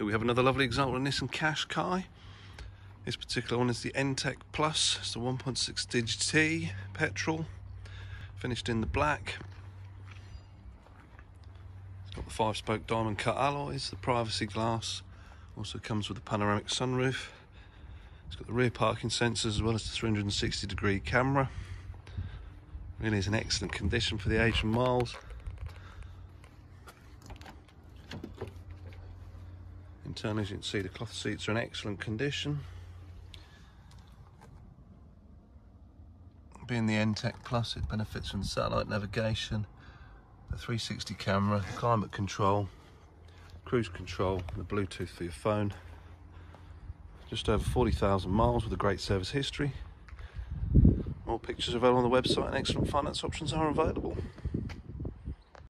Here we have another lovely example of Nissan Qashqai. This particular one is the N-Tec Plus. It's the 1.6 DIG-T petrol, finished in the black. It's got the five-spoke diamond cut alloys, the privacy glass. Also comes with a panoramic sunroof. It's got the rear parking sensors as well as the 360 degree camera. Really is in excellent condition for the age and miles. Internally, as you can see, the cloth seats are in excellent condition. Being the N-Tec Plus, it benefits from satellite navigation, the 360 camera, climate control, cruise control, and the Bluetooth for your phone. Just over 40,000 miles with a great service history. More pictures available on the website and excellent finance options are available.